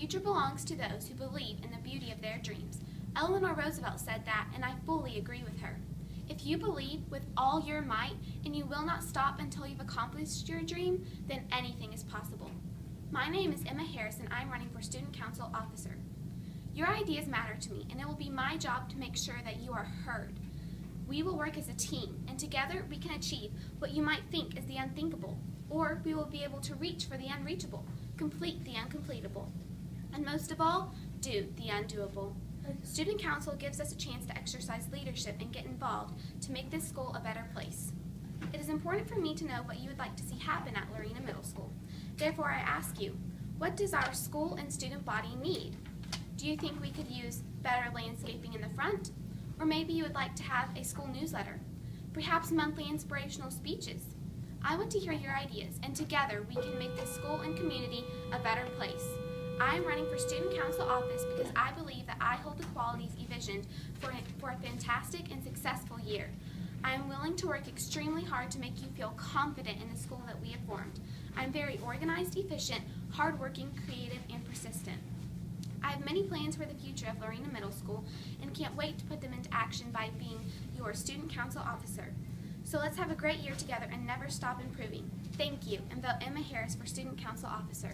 future belongs to those who believe in the beauty of their dreams. Eleanor Roosevelt said that, and I fully agree with her. If you believe with all your might and you will not stop until you've accomplished your dream, then anything is possible. My name is Emma Harris, and I'm running for Student Council Officer. Your ideas matter to me, and it will be my job to make sure that you are heard. We will work as a team, and together we can achieve what you might think is the unthinkable, or we will be able to reach for the unreachable, complete the uncompletable, and most of all, do the undoable. Student Council gives us a chance to exercise leadership and get involved to make this school a better place. It is important for me to know what you would like to see happen at Lorena Middle School. Therefore, I ask you, what does our school and student body need? Do you think we could use better landscaping in the front? Or maybe you would like to have a school newsletter, perhaps monthly inspirational speeches. I want to hear your ideas, and together we can make this school and community a better place. I am running for Student Council office because I believe that I hold the qualities envisioned for, for a fantastic and successful year. I am willing to work extremely hard to make you feel confident in the school that we have formed. I am very organized, efficient, hardworking, creative, and persistent. I have many plans for the future of Lorena Middle School and can't wait to put them into action by being your student council officer. So let's have a great year together and never stop improving. Thank you, and vote Emma Harris for student council officer.